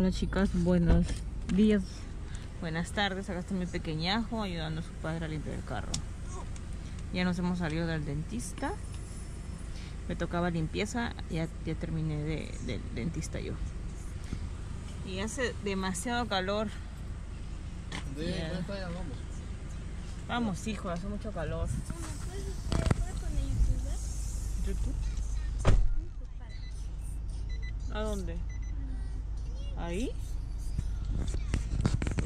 Hola chicas, buenos días, buenas tardes. Acá está mi pequeñajo ayudando a su padre a limpiar el carro. Ya nos hemos salido del dentista. Me tocaba limpieza, ya, ya terminé de, del dentista yo. Y hace demasiado calor. De, vamos. Vamos, hijo, hace mucho calor. ¿YouTube? ¿A dónde? ¿Ahí?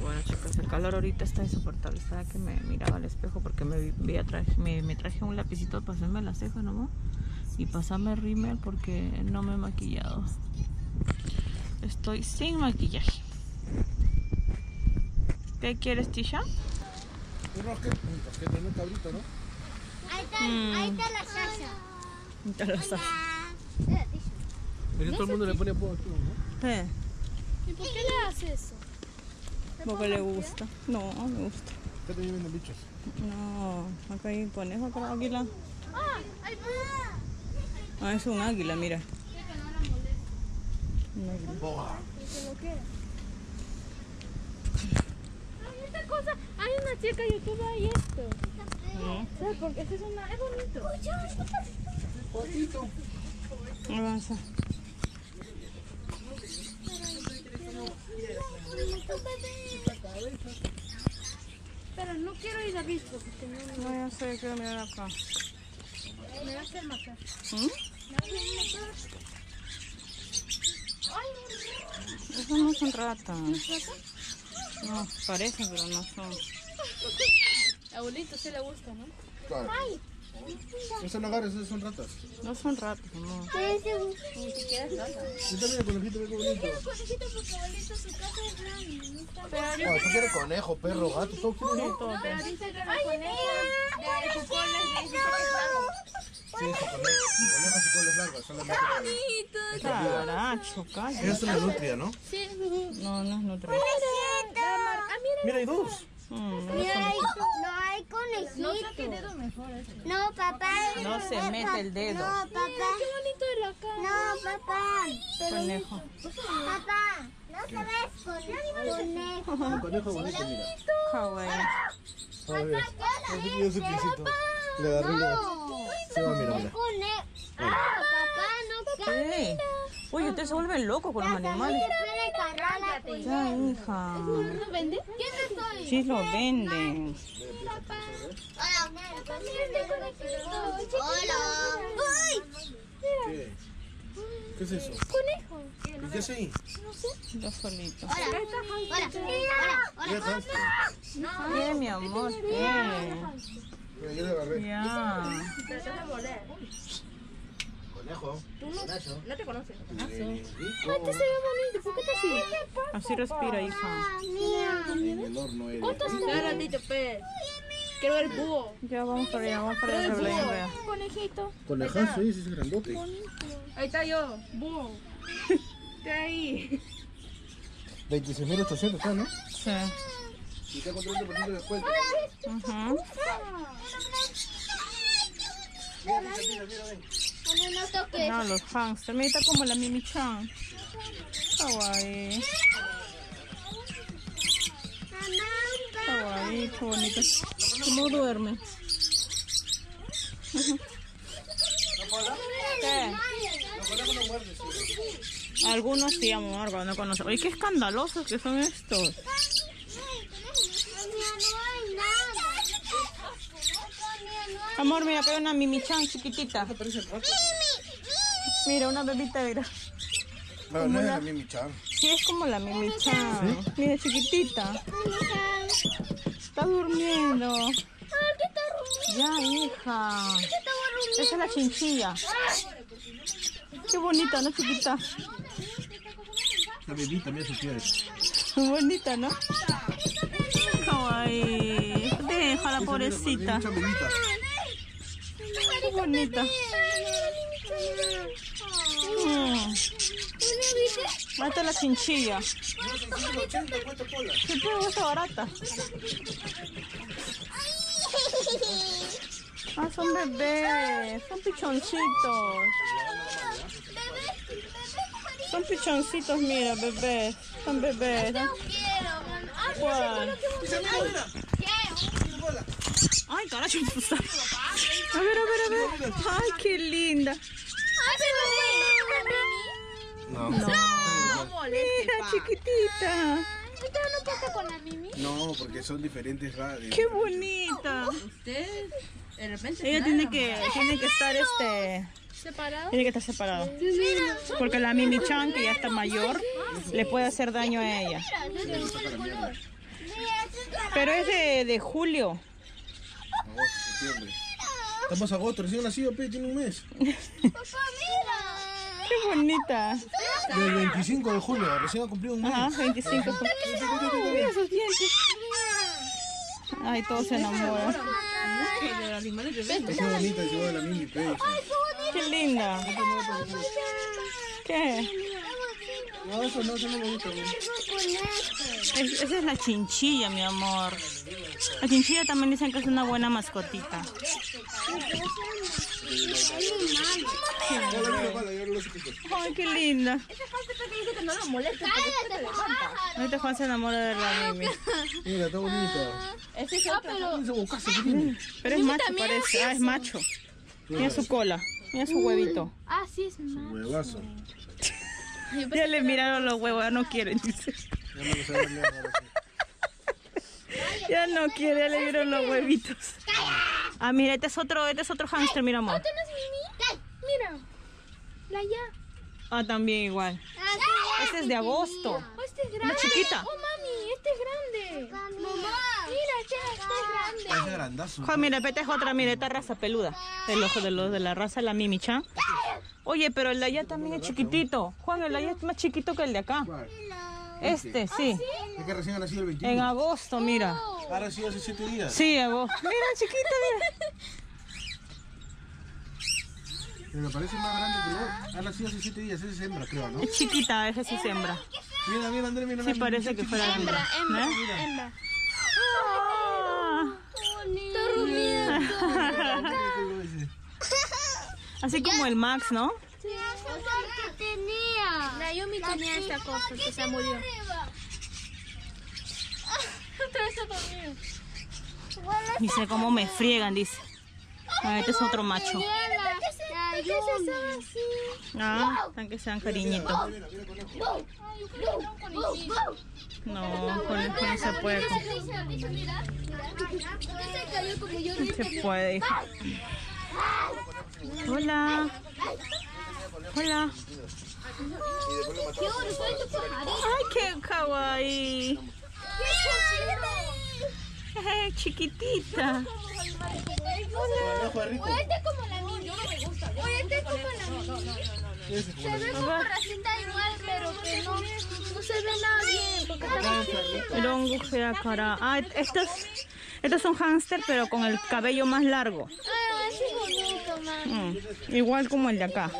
Bueno, chicos, el calor ahorita está insoportable. Estaba que me miraba al espejo porque me, vi a traje, me, me traje un lapicito para hacerme la ceja nomás y pasarme rímel porque no me he maquillado. Estoy sin maquillaje. ¿Qué quieres, Tisha? Un rosquete, un rosquete, no un cabrito, ¿no? Ahí está, Mm. ahí está la lo sabes. Mira, Tisha. Pero todo el mundo le pone apodo aquí, ¿no? Eh, ¿Y por qué le hace eso? ¿Poco le gusta? No, me gusta. ¿Qué te vienen bichos? No, acá hay conejo, acá hay águila. ¡Ah! ¡Ay, Ah, es un águila, mira. Un águila. Boa. Ay, esta cosa. Hay una chica youtuber y esto. ¿No? ¿Sabes por qué? Es, una... es bonito. Pero no quiero ir a visto porque no No, ya sé, quiero mirar acá. me va a hacer matar. ¿Mm? Me va a hacer matar. Ay, Esos no son ratas. ¿no es rata? No, parecen, pero no son. Abuelito sí le gusta, ¿no? Claro. Ay. No son son ratas. No son ratas, no. Ni siquiera es rata. Yo también el conejito, ve qué bonito. conejito porque abuelito su casa es grande. No está Ah, tú quieres conejo, perro, gato, todo quiere. Sí, todo Pero bien. dice que los conejos de su cola le dice que es largo. Sí, su conejo. Conejo y colas largas, solamente. Caracho, calla. Es una nutria, ¿no? Sí. No, no es. Ah, mira. Mira, hay dos. Mm, no, Mira, hay- no hay conejito. No saque dedo mejor ese. No, papá. no se mete el dedo. No, papá. Qué bonito de la cara. No, papá. Conejo. Papá. No se ves con conejo. Un conejo bonito, mira. Kawaii. Su. Le agarré la... Se va, mira, mira. Conejo. Ah, papá, no ¿Qué? Oye, ustedes se vuelven locos con los animales. Ya, hija. ¿No vende? ¿Quién estoy? Sí lo venden. Hola. Conejito. Hola. Uy. ¿Qué? ¿Qué es eso? Conejo. ¿Y qué es ahí? Yo solito. Hola. Hola. Hola. Ya está. ¿Qué, mi amor? ¿Qué? Yo le agarré. Ya. Conejo. Conejo. No te conoces. Rico. Este se ve bonito. ¿Por qué está así? Así respira, hija. En el horno eres. Espera ratito, pe. Quiero ver el búho. Ya vamos para allá, vamos para allá, vea. Conejito. Conejazo, sí, sí, es grandote. Ahí está yo. Búho. ¿Qué hay? 26.800 está, ¿no? Sí. Y está con 30% de descuento. Ajá. Mira, mira, mira, mira, ven. No, los fans. También está como la Mimi Chan. Kawaii. Qué bonito. ¿Cómo duerme? ¿Qué? Sí. Algunos sí, amor, cuando no conocen. Oye, qué escandalosos que son estos. Amor, mira, hay una Mimi Chan chiquitita. Mira, una bebita, mira. No, no es la. Sí, es como la Mimi Chan. Mira, chiquitita. Está durmiendo. Ya, hija. Esa es la chinchilla. Qué bonita, ¿no, chiquita? La bebita, mira sus pies. Bonita, ¿no? Kawaii. Deja la pobrecita. Qué bonita. Mm. Está la chinchilla. No, 680 cuesta cola. ¿Qué pedo está barata? Ah, son bebés, son pichoncitos. Son pichoncitos, mira, bebés. Son bebés. ¿no? quiero, mano. Ah, ¿Cuál? Ay, carajo. A ver, a ver, a ver. Ay, qué linda. No. No. Moleste, Mira, pa. chiquitita. ¿Usted no pasa con la Mimi? No, porque son diferentes radios. Qué bonita. Usted de repente Ella tiene que, tiene que estar este, ¿Separado? tiene que estar separada. Porque la Mimi Chan, que ya está mayor, le puede hacer daño a ella. Pero es de, de julio. Agosto, septiembre. Estamos a agosto, recién nacido, pe, tiene un mes. Qué bonita. Del 25 de julio, recién ha cumplido un mes. Ajá, 25. Mira sus dientes. Ay, todos se enamoran. Qué bonita de la mini, pe. Qué linda. ¿Qué? No, eso no, eso no me gusta. Es- esa es la chinchilla, mi amor. La chinchilla también dicen que es una buena mascotita. Es. Ay, qué linda. Ese que dice que no lo molesta. Ahorita Juan se enamora de la Mimi. Mira, está bonita. Ese es otro. Ese bocazo que tiene. Pero es macho, parece. Ah, es macho. Mira su cola. Mira su huevito. Ah, sí, es más. Huevazo. Ya le miraron los huevos, ya no quieren, dice. No. Ya no quiere, ya le vieron los huevitos. Ah, mira, este es otro, este es otro hámster, mira, amor. ¿Este no es Mimi? Mira. La ya. Ah, también igual. Este es de agosto. Oh, este es grande. chiquita. Oh, mami, este es grande. Mamá. Mira, este, este es grande. Parece grandazo. Juan, mira, esta es otra, mira, esta raza peluda. De los de, los de la raza la Mimi-chan. Oye, pero el de allá también es chiquitito. Juan, el de allá es más chiquito que el de acá. Este, sí. Es que recién ha nacido el En 21. agosto, mira. Ha nacido hace 7 días. Sí, agosto. Mira, chiquito, mira. Pero me parece más grande que yo. Ha nacido hace 7 días. Ese es hembra, creo, ¿no? Es chiquita, esa sí siembra. Mira, mira, André, mira. Sí, mira, parece mira, que fuera hembra. Hembra, ¿Eh? hembra. Ah. Así como el Max, ¿no? Sí, que tenía. La Yumi tenía esta cosa que se murió. Dice cómo me friegan, dice. Ah, este es otro macho. Ah, tan que sean cariñitos. No, con esto no se puede. Hola. Hola. Ay, qué kawaii. Eh, chiquitita. Ojo de rico. Este es como la mía. Yo no me gusta. Oye, este es como la mía. Ese es como Se ve como racita igual, pero que no, no se ve nada bien. Porque está Rongo cara. Ah, estos, estos son hámster, pero con el cabello más largo. Ah, es bonito, man. Mm, igual como el de acá.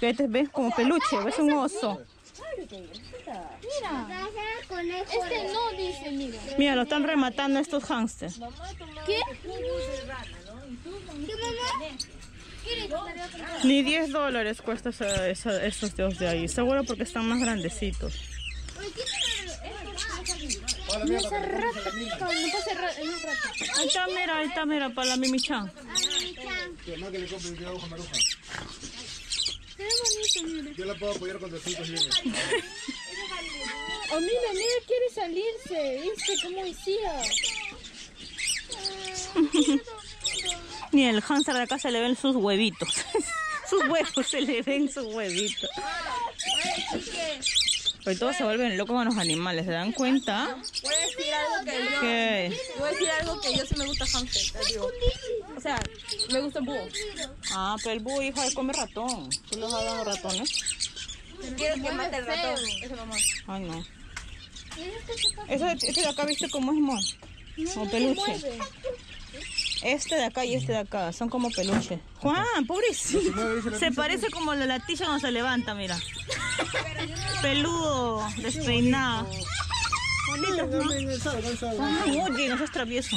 Este ves como peluche, ves un oso. Mira. Este no dice, mira. Mira, lo están rematando estos hámsters. ¿Qué? Ni 10 dólares cuesta esa- esa- esos dos de ahí. Seguro porque están más grandecitos. Para que No un rato. Ahí está, mira, ahí está, mira, para la Mimi-chan. Tu mamá que le compre el aguja maruja. Se ve bonito, mira. Yo la puedo apoyar con 200 yenes. Oh, mira, mira, quiere salirse. ¿Viste cómo hacía? Ni el hámster de acá se le ven sus huevitos. sus huevos se le ven sus huevitos. Hoy todos se vuelven locos con los animales, ¿se dan cuenta? Voy a decir algo que yo. ¿Qué? Voy a decir algo que yo sí me gusta hamster, te digo. O sea, me gusta el búho. Ah, pero el búho, hija, come ratón. ¿Tú los has dado ratones? Quiero que mate el ratón. Eso mamá. Ay, no. Ese, ese de acá, ¿viste cómo es, mon? Como peluche. Este de acá y este de acá, son como peluche. Juan, pobrecito. Se parece como la latilla cuando se levanta, mira. Peludo, despeinado. Bonito, ¿no? Ay, oye, no seas travieso.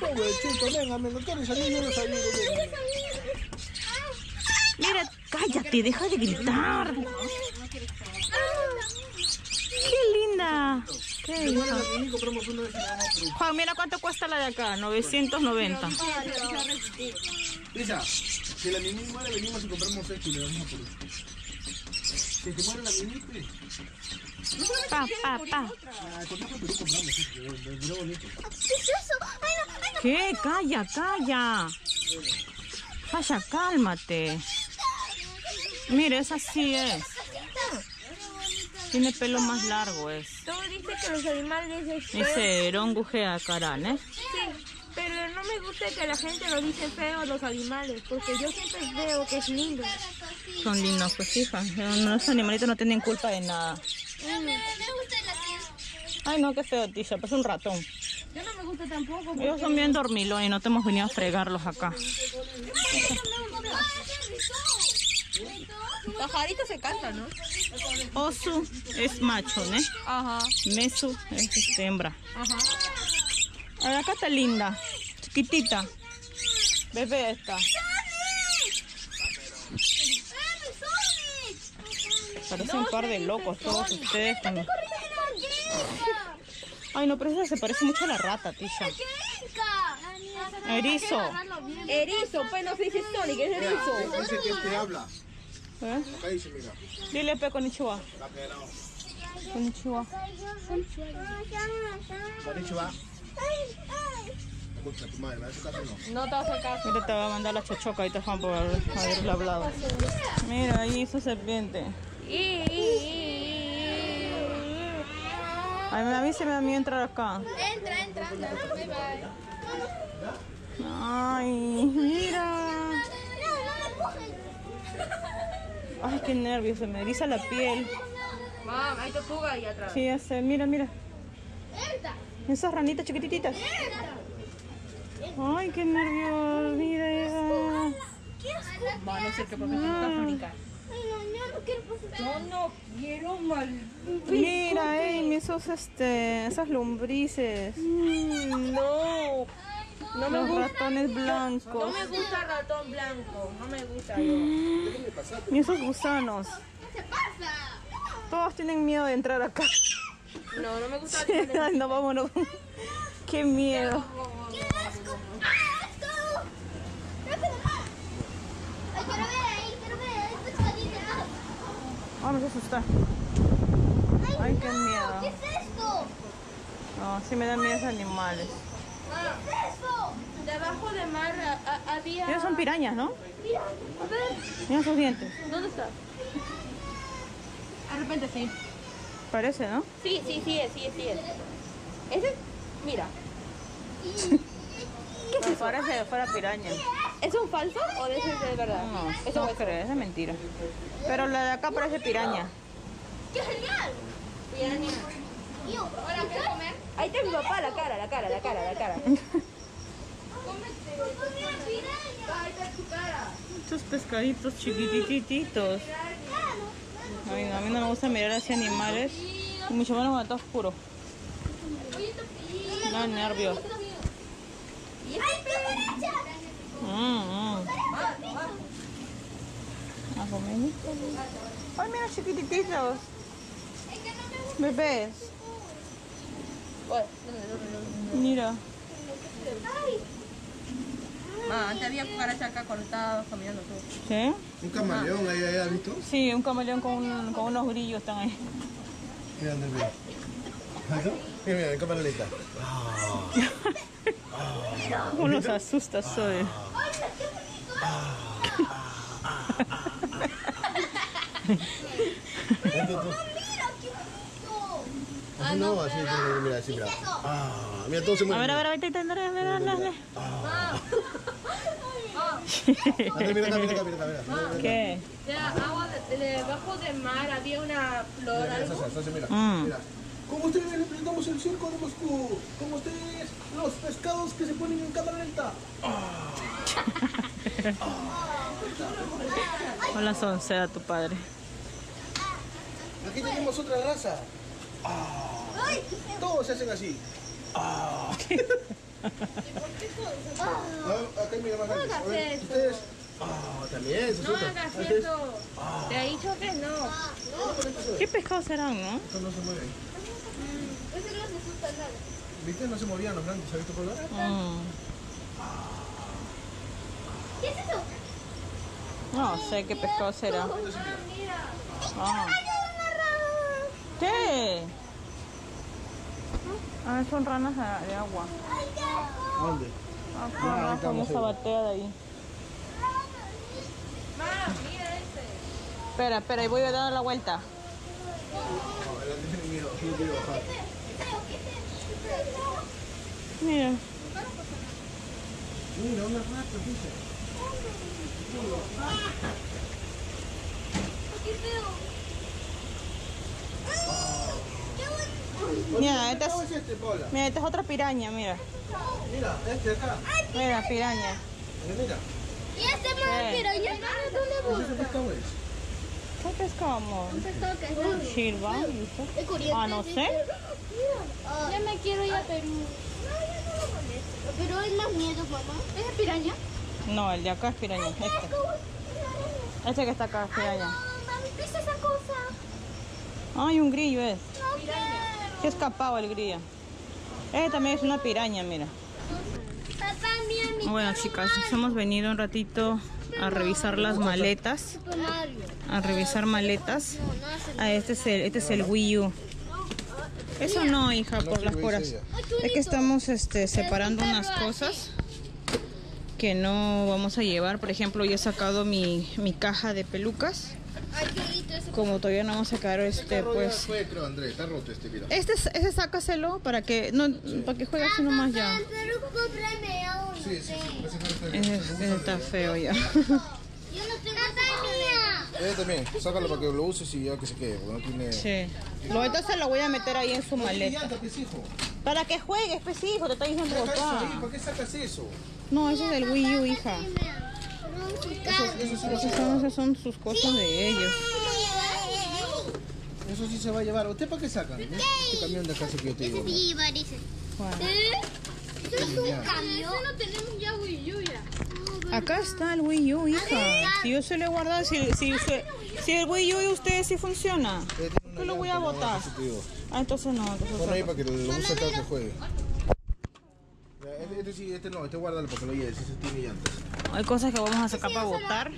Pobrecito, venga, venga, ¿quieres salir? Yo no salgo, venga. Mira, cállate, deja de gritar. ¿Qué Igual hijo? a la mini compramos una vez y la vamos a Perú. Juan, mira cuánto cuesta la de acá, 990. Lisa, si la mini muere, venimos y compramos esto y le damos a Perú. Si se la mini, pues. Pa, pa, pa. Ah, conejo en Perú compramos esto, de- de- de bonito. ¿Qué es no. ¿Qué? Calla, calla. Vaya, cálmate. Mira, esa sí es. Tiene pelo más largo, es. Todo dice que los animales es feo. Dice Ronguge Karan, ¿eh? Sí, pero no me gusta que la gente lo dice feo a los animales, porque yo siempre veo que es lindo. Son lindos, pues hija. Los animalitos no tienen culpa de nada. Me gusta Ay, no, qué feo, Tisha. Parece un ratón. Yo no me gusta tampoco. Ellos son bien dormilones y no te hemos venido a fregarlos acá. Pajarito se canta, ¿no? Osu es macho, ¿no? Ajá, Mesu es este, hembra. ajá. A ver, acá está linda, chiquitita. Bebé esta. Parece un par de locos todos ustedes. con- Ay, no, pero esa se parece mucho a la rata, Tisha. Erizo. Erizo, pues no se dice Sonic, es erizo. Dice que este habla. ¿Eh? Acá dice, mira. Dile pe con Ichiwa. Con Ichiwa. O no. No te vas a caso. Mira, te va a mandar la chochoca ahorita Juan por haberle hablado. Mira, ahí su serpiente. Ay, a mí se me da miedo entrar acá. Entra, entra, anda. Bye bye. Ay, mira. Ay, qué nervios, se me eriza la piel. Mamá, hay tortuga ahí atrás. Sí, ya sé, mira, mira. Esas ranitas chiquititas. Ay, qué nervios, mira esa. Va, no sé qué porque te gusta fabricar. No, no quiero pasar. Yo no quiero mal. Mira, Amy, esos, este, esas lombrices. No. No me Los gusta. ratones No blancos. me gusta el ratón blanco. No me gusta yo. Y esos gusanos. ¿Qué pasa? Todos tienen miedo de entrar acá. No, no me gusta no, vámonos. Qué miedo. ¡Qué asco! ¡Ah, asco! ¡Rápido, va! Ay, quiero ver ahí, quiero ver ahí, pescadita. Ay, voy a asustar. Ay, qué ¿Qué miedo. es esto? No, sí me dan miedo esos animales. ¿Qué es eso? Debajo de mar a- a- había. Ellos son pirañas, ¿no? Mira, a ver. Mira sus dientes. ¿Dónde está? De repente sí. Parece, ¿no? Sí, sí, sí, es, sí, es, sí. es. Ese, mira. Me parece que fuera piraña. ¿Es un falso o de ese es de verdad? No, Eso no es. creo, es de mentira. Pero la de acá parece piraña. ¡Qué genial! Yo, Ahora, ¿quieres comer? Ahí está mi papá, la cara, la cara, la cara, la cara. Pues mira, piraña. Ahí está tu cara. Estos pescaditos chiquitititos. Ay, no, a mí no me gusta mirar hacia animales. Y mucho menos cuando está oscuro. No, nervios. Mm, mm. O menos. Ay, mira, chiquitititos. Bebés. Mira. Ah, antes había cucaracha acá cuando estabas caminando tú. ¿Sí? Un camaleón ahí, ahí, ¿has visto? Sí, un camaleón con, un- con unos grillos están ahí. Mira, mira. Mira, mira, el camaleonista. ¿Cómo los. ¡Mira, qué bonito! Así no, así, mira, mira, así, mira. Ah, mira, todo se A mueve. ver, a ver, a ver, a ver, a ver, a ver, a ver, a ver. Andrés, mira mira mira mira. Mira, mira. ¿Qué? De agua, de, debajo del mar había una flor, Mira, Sasha, mira. Mm. Mira. Como ustedes representamos el circo de Moscú, como ustedes los pescados que se ponen en cámara lenta. Hola, Sonceda, tu padre. Aquí tenemos otra raza. Ah. Todos se hacen así. Ah. Ah, acá mira más grande. Ustedes. Ah, también. eso No hagas Ustedes- eso. Te he dicho que no. ¿Qué pescados serán, no? Se mueven. Se asusta nada. ¿Viste? No se movían los blancos, ¿has visto por ahora? Mm, ¿Qué es eso? No sé qué pescado será. Ah. ¿Qué? Ah, son ranas de de agua. ¿Dónde? Ah, Ah, la estamos famosa ahí. batea de ahí. Espera, espera, ahí voy a dar la vuelta. No, el tiene miedo, no quiere bajar. Mira. Mira, una rata, dice. Mira, esta ¿Cómo es, es este, mira, esta es otra piraña, mira. Mira, este acá. Mira, piraña. Mira. ¿Y este más ¿Qué? piraña? ¿Dónde ¿Ese pescado es? ¿Qué pescado, amor? Un pescado que es grande. Silva, corriente. Ah, no sé. Ya me quiero ir a Perú. Pero hay más miedo, mamá. ¿Es piraña? No, el de acá es piraña. Este. Este que está acá es piraña. mami, ¿viste esa cosa? Ay, un grillo es. No quiero. Se ha escapado el grillo. Este también es una piraña, mira. Papá, mira mi Bueno, chicas, nos hemos venido un ratito a revisar las maletas. A revisar maletas. No, no Ah, este es el, este es el Wii U. Eso no, hija, por las puras. Es que estamos este, separando unas cosas que no vamos a llevar. Por ejemplo, yo he sacado mi, mi caja de pelucas. Como todavía no vamos a sacar este, pues... Fue, creo, Andrés. Está roto este, mira. Este, ese sácaselo para que no para que juegue así nomás ya. Este. Está feo ya. Ese también. Sácalo para que lo uses y ya que se quede, porque no tiene... Sí. Lo entonces lo voy a meter ahí en su maleta. Para que juegues, pues hijo, te está diciendo Saca eso. ¿Para qué sacas eso? No, ese es del Wii U, hija. Eso, eso, Esas son, esas son sus cosas de ellos. eso sí se va a llevar. ¿Usted para qué sacan? Este camión de acá que yo te digo. ¿Eso es un camión? Eso no tenemos ya Wii U ya. Acá está el Wii U, hija. Si yo se lo he guardado, si, si, usted- si el Wii U de ustedes sí funciona. Yo lo voy a botar. Ah, entonces no, entonces Pon ahí para que lo use acá que juegue. Este, este sí, este no, este guárdalo para que lo lleves, ese tiene llantas. Hay cosas que vamos a sacar para botar.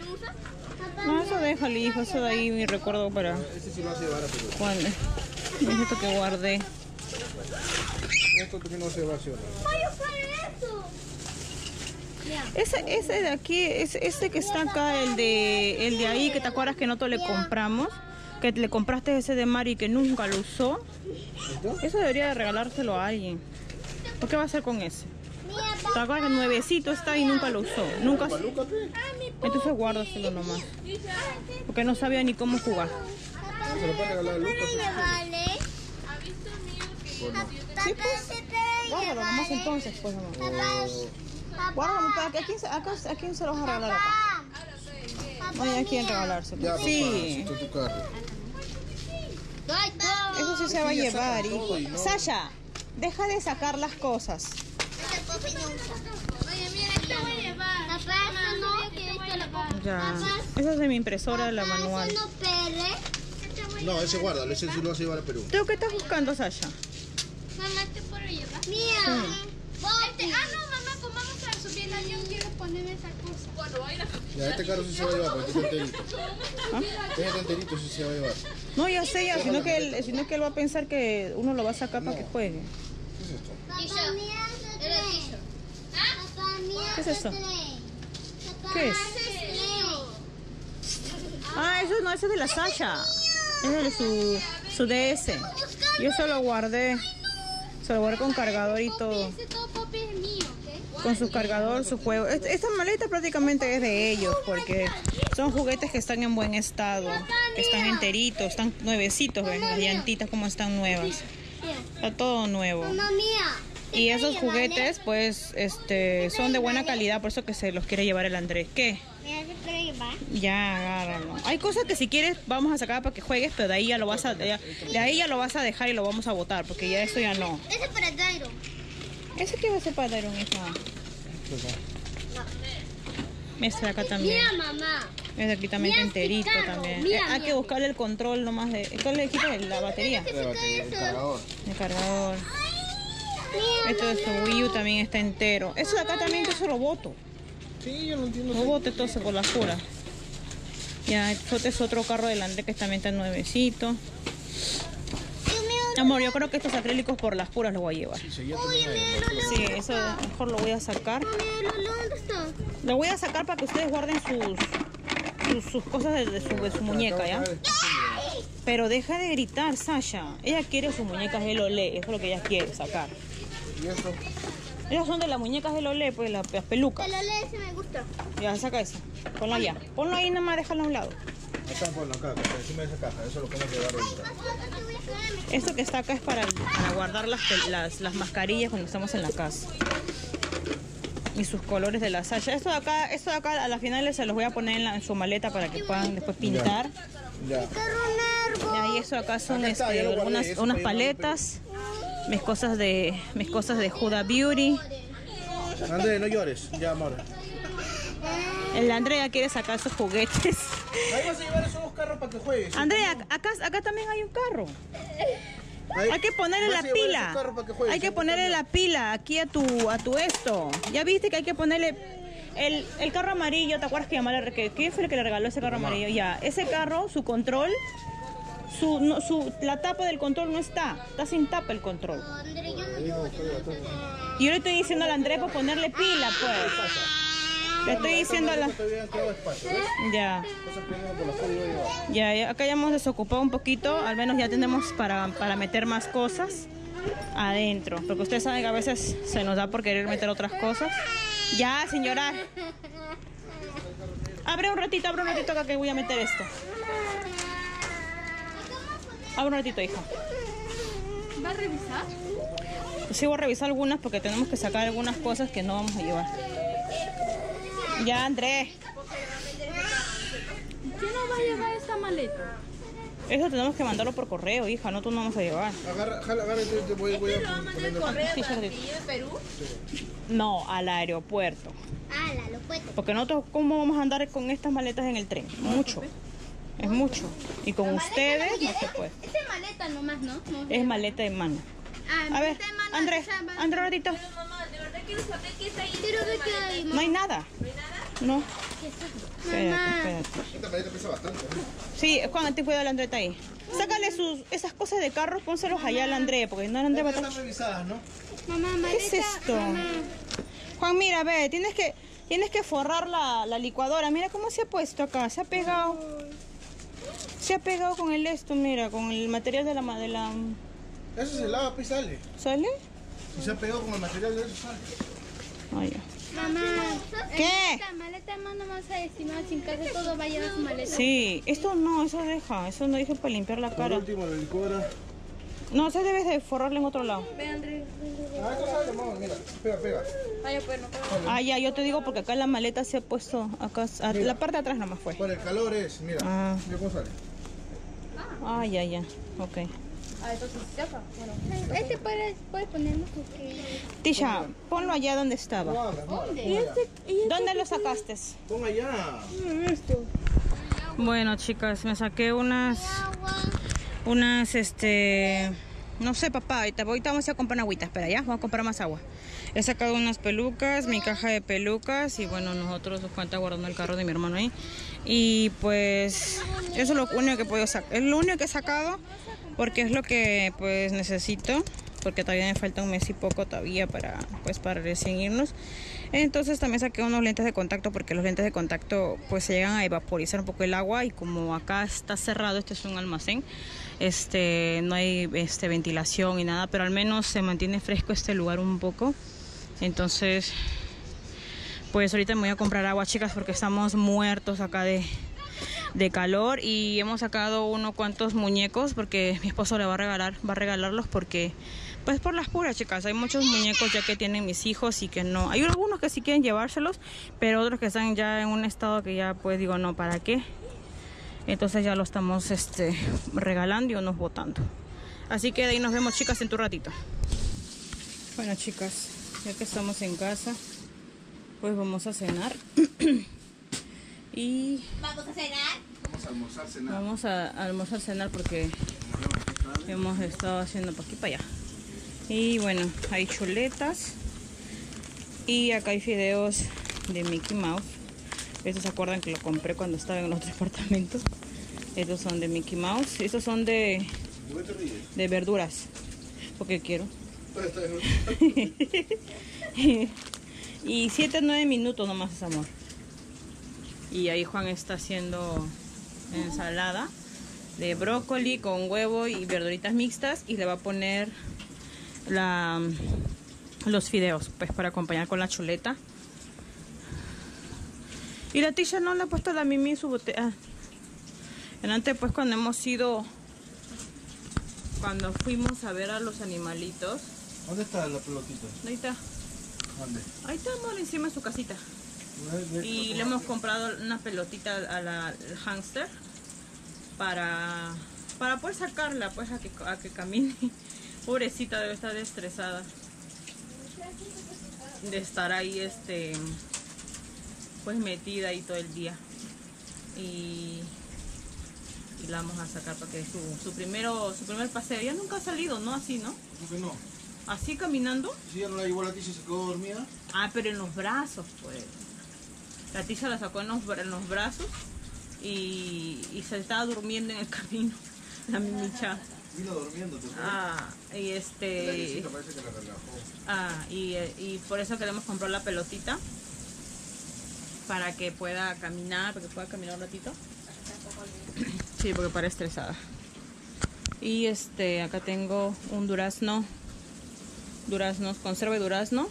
No, eso déjale, hijo, eso de ahí mi recuerdo para Este sí lo a llevar a Perú. cuando. Es esto que guardé. Esto también no se va a llevar. Ese, ese de aquí, ese, este que está acá, el de, el de ahí, que te acuerdas que nosotros le compramos, que le compraste ese de Mari que nunca lo usó. Eso debería de regalárselo a alguien. ¿Por qué va a hacer con ese? ¿Te acuerdas que nuevecito está y nunca lo usó? Nunca. Entonces guárdaselo nomás. Porque no sabía ni cómo jugar. Se lo puede regalar a Lucas. Vale. Sí, pues. Nomás entonces, pues, mamá. Guárdalo, ¿a quién, se- acá, ¿a quién se lo vas a regalar acá? No hay a quién regalárselo. Ya, papá, Sí. esto es tu carro. Eso sí se va a llevar, hijo. no- Sasha, deja de sacar las cosas. A. Ya. Esa es de mi impresora, la manual. eso no ese guárdalo, ese sí lo vas a llevar a Perú. ¿Tú qué estás buscando, Sasha? Mamá, ¿te puedo llevar? Mira. Este, ah, no, a avión. Quiero ponerme esa cosa. Ya, este carro sí se va a llevar, porque está enterito. ¿Ah? Este enterito sí se va a llevar. No, ya sé, ya, sino que, él, sino que él va a pensar que uno lo va a sacar para que juegue. ¿Qué es esto? ¿Qué es eso? ¿Qué es? Ah, eso no, eso es de la Sasha. Es de su, su DS. Yo se lo guardé. Se lo guardé con cargador y todo. Ese todo papi es mío, ¿ok? Con su cargador, su juego. Est- Esta maleta prácticamente es de ellos porque son juguetes que están en buen estado, que están enteritos, están nuevecitos, ¿ves? Las llantitas como están nuevas. Está todo nuevo. Y esos juguetes, pues, este, son de buena calidad, por eso que se los quiere llevar el Andrés. ¿Qué? Ya, agárralo. Hay cosas que si quieres vamos a sacar para que juegues, pero de ahí ya lo vas a, de, ahí ya lo vas a dejar y lo vamos a botar, porque ya eso ya no. Ese es para Dairo. ¿Ese qué va a ser para Daron, hija? Este de acá también. Mira, mamá. Aquí también Mira, enterito este carro, también. mira, Eh, hay que buscarle el control nomás de. ¿Qué le quitas la batería? La batería, el cargador. El cargador. Ay, Esto de su Wii U también está entero. Eso de acá también yo se lo boto. Sí, yo no entiendo. No bote todo eso por las puras. Ya, este es otro carro delante que también está nuevecito. Amor, yo creo que estos acrílicos por las puras los voy a llevar. Sí, también hay. Sí, eso mejor lo voy a sacar. Lo voy a sacar para que ustedes guarden sus sus, sus cosas de, de su, de su muñeca, ¿ya? Pero deja de gritar, Sasha. Ella quiere sus muñecas de Olé, eso es lo que ella quiere sacar. ¿Y esto? Esas son de las muñecas de Olé, pues las, las pelucas. El Olé ese me gusta. Ya, saca eso. Ponlo allá. Ponlo ahí nada más, déjalo a un lado. Acá, acá, encima de esa caja. Eso lo podemos llevar ahorita. Esto que está acá es para, para guardar las, las, las mascarillas cuando estamos en la casa. Y sus colores de la Sasha. Esto de acá, esto de acá a las finales se los voy a poner en, la- en su maleta para que puedan después pintar. Ya. Nervo. Y ahí eso acá son Acá está, este, ya guardé, unas, eso unas paletas. Mis cosas de mis cosas de Huda Beauty. André, no llores. Ya, amor. El Andrea quiere sacar sus juguetes. Ahí vas a llevar esos dos carros para que juegues. Andrea, acá, acá también hay un carro. Ahí- Hay que ponerle la a pila. esos carros para que juegues, Hay que ponerle la pila aquí a tu a tu esto. Ya viste que hay que ponerle el, el carro amarillo, ¿te acuerdas que llamó la- que quién fue el que le regaló ese carro amarillo? Ya, ese carro, su control, su, no, su la tapa del control no está, está sin tapa el control. André, yo no llevo Y yo le estoy diciendo al Andrés para ponerle pila, pues. Le estoy diciendo a la. Ya, ya, acá ya hemos desocupado un poquito, al menos ya tenemos para, para meter más cosas adentro, porque ustedes saben que a veces se nos da por querer meter otras cosas. Ya, señora. Abre un ratito, abre un ratito acá que voy a meter esto. Abre un ratito, hija. ¿Va a revisar? Sí voy a revisar algunas porque tenemos que sacar algunas cosas que no vamos a llevar. Ya, Andrés. ¿Quién nos va a llevar esta maleta? Eso tenemos que mandarlo por correo, hija, no tú no vamos a llevar. Agarra, jala, agarra, te, te voy, voy a poner. Sí, Jardín. No, al aeropuerto. Lo. Porque nosotros, ¿cómo vamos a andar con estas maletas en el tren? Mucho. Es mucho. Y con ustedes no se puede. Esta es maleta nomás, ¿no? no. Es maleta de mano. Ah, A ver, maleta de mano, Andrés, o sea, va- Andrés, ahorita. Pero de qué hay, No hay nada. No. Espérate, Mamá. espérate. Esta paleta pesa bastante. ¿no? Sí, Juan, ten cuidado al Andrés está ahí. Sácale sus, esas cosas de carro, pónselos allá al Andrés, porque no el Andrés va a estar... están revisadas, ¿no? Mamá, maleta. ¿Qué es esto? Mamá. Juan, mira, ve, tienes que, tienes que forrar la, la licuadora. Mira cómo se ha puesto acá, se ha pegado. Se ha pegado con el esto, mira, con el material de la... ma- De la Eso se lava, pues sale. ¿Sale? Si se ha pegado con el material de eso, sale. Ah, ya. Mamá. ¿Qué? Esta maleta más a destinar sin casa todo va a llevar su maleta. Sí, esto no, eso deja, eso no dije para limpiar la Por cara. último, la licuadora. No, eso debes de forrarle en otro lado. Ah, esto sale, mamá, mira. Pega, pega. Vaya, pues no puedo. Ah, ya, yo te digo porque acá la maleta se ha puesto, acá, a- la parte de atrás nomás fue. Por el calor es, mira. Ah. Mira cómo sale. Ah, ya, ya, ok. Ah, entonces ya está. Bueno. Este puede, puede ponerlo porque... Tisha, ponlo allá donde estaba. no abras. Pon ¿Y este? ¿Dónde lo sacaste? Pon allá. Bueno, chicas, me saqué unas, unas, este, no sé, papá, ahorita, ahorita vamos a comprar agüita, espera, ya, vamos a comprar más agua. He sacado unas pelucas, mi caja de pelucas y bueno, nosotros nos cuenta guardando el carro de mi hermano ahí. Y pues, eso es lo único que puedo sacar, es lo único que he sacado porque es lo que pues necesito, porque todavía me falta un mes y poco todavía para, pues, para recién irnos. Entonces también saqué unos lentes de contacto porque los lentes de contacto pues se llegan a evaporizar un poco el agua y como acá está cerrado, este es un almacén, este no hay este ventilación y nada, pero al menos se mantiene fresco este lugar un poco. Entonces, pues ahorita me voy a comprar agua, chicas, porque estamos muertos acá de, de calor y hemos sacado unos cuantos muñecos porque mi esposo le va a regalar, va a regalarlos porque pues por las puras chicas, hay muchos muñecos ya que tienen mis hijos y que no, hay algunos que sí quieren llevárselos, pero otros que están ya en un estado que ya pues digo no, ¿para qué? Entonces ya lo estamos este regalando y unos botando. Así que de ahí nos vemos chicas en tu ratito. Bueno chicas, ya que estamos en casa, pues vamos a cenar. y Vamos a cenar. Vamos a almorzar, cenar. Vamos a almorzar cenar porque hemos estado haciendo para aquí para allá. Y bueno, hay chuletas. Y acá hay fideos de Mickey Mouse. Estos se acuerdan que lo compré cuando estaba en otro departamento. Estos son de Mickey Mouse. Estos son de, de verduras. Porque quiero. Y 7 9 minutos nomás es amor. Y ahí Juan está haciendo ensalada de brócoli con huevo y verduritas mixtas y le va a poner la, los fideos pues para acompañar con la chuleta. Y la tisha no le ha puesto a la mimi su botella. Antes pues cuando hemos ido cuando fuimos a ver a los animalitos, ¿Dónde está la pelotita? ahí está, ¿Dónde? ahí está amor encima de su casita. Y le hemos comprado una pelotita a la al hámster para, para poder sacarla, pues a que, a que camine. Pobrecita debe estar estresada de estar ahí, este, pues metida ahí todo el día. Y, y la vamos a sacar para que su, su primero, su primer paseo. Ya nunca ha salido, ¿no? Así, ¿no? ¿Por qué no? Así caminando. Si ya no la llevó la se quedó dormida. Ah, pero en los brazos, pues. La tiza la sacó en los, bra- en los brazos y, y se estaba durmiendo en el camino. La mimicha. Vino durmiendo, ¿te? Ah, y La este. visita parece que la relajó. Ah, y, eh, y por eso queremos comprar la pelotita. Para que pueda caminar, para que pueda caminar un ratito. Sí, porque para estresada. Y este, acá tengo un durazno. Duraznos, conserva de durazno.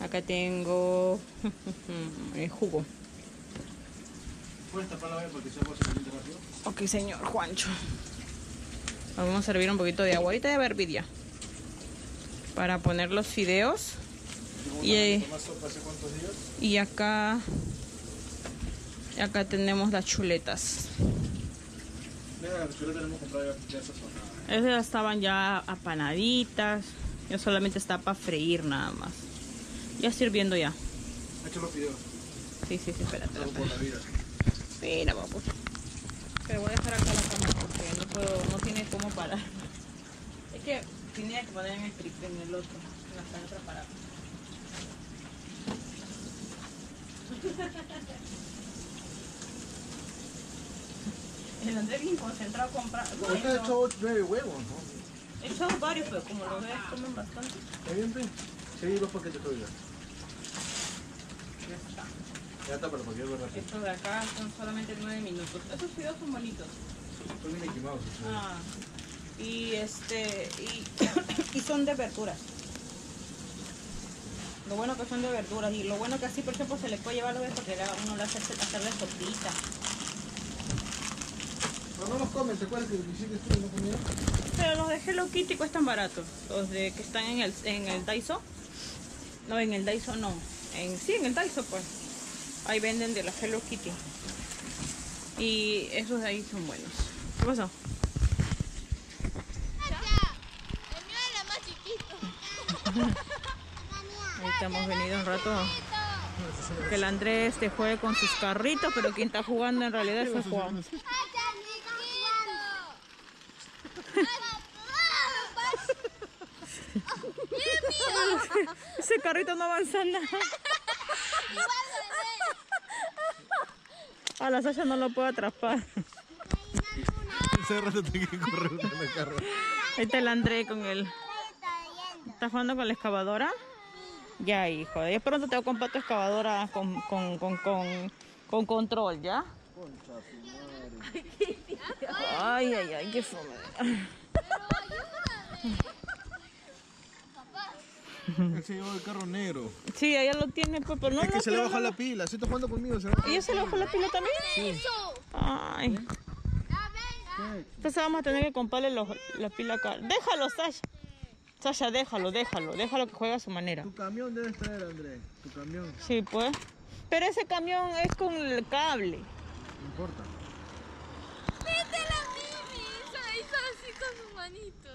Acá tengo eh, jugo. ¿Puedes tapar la vez para que se caliente rápido? Ok, señor Juancho. Vamos a servir un poquito de agua. Ahorita de hervidia. Para poner los fideos. Y, eh, sopa hace cuántos días. Y acá. acá tenemos las chuletas. Mira, comprado ya, sazonada. Esas estaban ya apanaditas. Ya solamente está para freír nada más. Ya sirviendo ya. Ha hecho los videos. Sí, sí, sí, la vida. Mira, vamos. Pero voy a dejar acá la cámara porque no puedo, no tiene cómo parar. Es que tenía que poner en el, en el otro, en la sala preparada. El Andrés bien concentrado comprando. Ahorita he hecho nueve huevos, ¿no? He echado varios, pero como los ves, comen bastante. ¿Está bien? Sí, dos paquetes todavía. Ya está. Pero porque de acá son solamente 9 minutos. Estos fideos son bonitos. Son Mickey Mouse. Ah, y este, y, y son de verduras. Lo bueno que son de verduras y lo bueno que así, por ejemplo, se le puede llevar los porque le- uno le hace hacerle sopita. Pero no los comen, ¿te acuerdas que hiciste tú no comieron? Pero los de Hello Kitty cuestan baratos. Los de que están en el, en el Daiso. No, en el Daiso no. En, sí, en el Daiso pues. Ahí venden de la Hello Kitty. Y esos de ahí son buenos. ¿Qué pasó? El mío era más chiquito. Ahí estamos venido un rato. Que el Andrés te juegue con sus carritos, pero quien está jugando en realidad es el Juan. Ese carrito no avanza nada. A la Sasha no lo puedo atrapar. Ese rato tengo que correr en el carro. Ahí está el Andrés con el... ¿Estás jugando con la excavadora? Ya, hijo. Ya pronto te voy a comprar tu excavadora con, con, con, con, con control, ¿ya? Ay, ay, ay, qué fome. Él se llevó el carro negro. Sí, ella lo tiene, pues, pero no es que lo se le no la pila. Si está jugando conmigo, se va. ¿Y ella se le bajó la pila también? Ay. Entonces vamos a tener que comprarle los, la pila acá. Déjalo, Sasha. Sasha, déjalo, déjalo. Déjalo que juegue a su manera. Tu camión debe traer, Andrés. Tu camión. Sí, pues. Pero ese camión es con el cable. No importa. Vete la Mimi. Hizo, hizo así con su manito.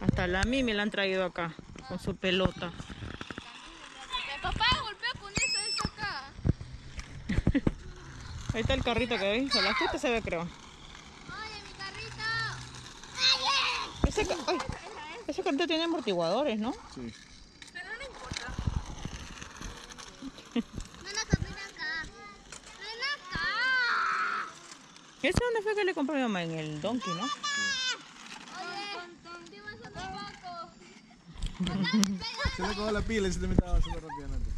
Hasta la Mimi la han traído acá, con su pelota. El papá golpeó con eso, acá. Ahí está el carrito que veis, a la justa se ve creo. ¡Oye, mi carrito! Ese, ca ay, ese carrito tiene amortiguadores, ¿no? Sí. Pero no me importa. ven acá, ven acá. Ven acá. ¿Eso dónde fue que le compró mi mamá? En el donkey, ¿no? se le acabó la pila y se te metaba súper rápidamente.